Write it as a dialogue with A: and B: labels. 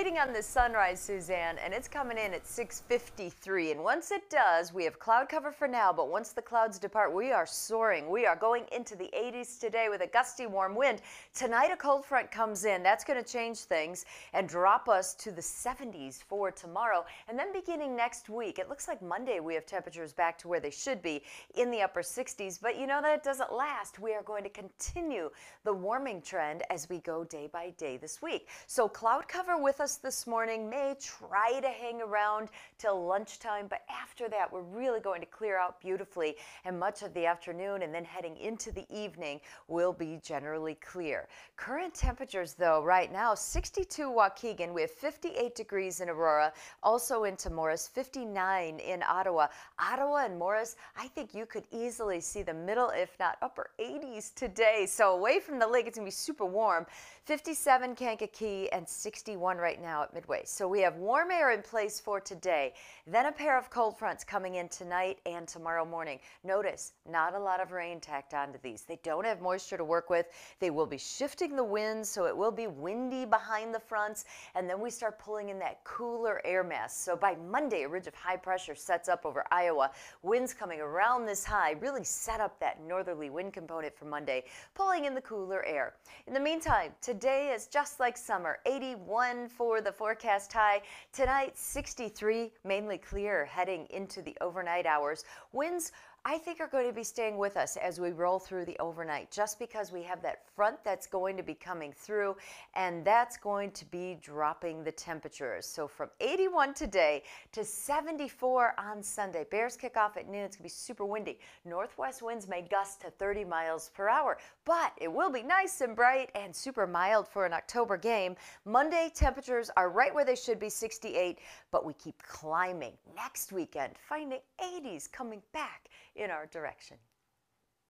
A: waiting on the sunrise, Suzanne, and it's coming in at 6.53. And once it does, we have cloud cover for now, but once the clouds depart, we are soaring. We are going into the 80s today with a gusty warm wind. Tonight, a cold front comes in. That's going to change things and drop us to the 70s for tomorrow. And then beginning next week, it looks like Monday we have temperatures back to where they should be in the upper 60s. But you know that it doesn't last. We are going to continue the warming trend as we go day by day this week. So cloud cover with us this morning may try to hang around till lunchtime, but after that, we're really going to clear out beautifully and much of the afternoon and then heading into the evening will be generally clear. Current temperatures though, right now, 62 Waukegan, we have 58 degrees in Aurora, also into Morris, 59 in Ottawa. Ottawa and Morris, I think you could easily see the middle, if not upper 80s today. So away from the lake, it's gonna be super warm. 57 Kankakee and 61 right now at Midway. So we have warm air in place for today. Then a pair of cold fronts coming in tonight and tomorrow morning. Notice not a lot of rain tacked onto these. They don't have moisture to work with. They will be shifting the winds, so it will be windy behind the fronts. And then we start pulling in that cooler air mass. So by Monday, a ridge of high pressure sets up over Iowa. Winds coming around this high really set up that northerly wind component for Monday, pulling in the cooler air. In the meantime, today is just like summer. 81 for the forecast high. Tonight, 63, mainly clear heading into the overnight hours. Winds I think are going to be staying with us as we roll through the overnight just because we have that front that's going to be coming through and that's going to be dropping the temperatures. So from 81 today to 74 on Sunday. Bears kick off at noon. It's going to be super windy. Northwest winds may gust to 30 miles per hour, but it will be nice and bright and super mild for an October game. Monday temperatures are right where they should be 68, but we keep climbing next weekend, finding 80s coming back in our direction.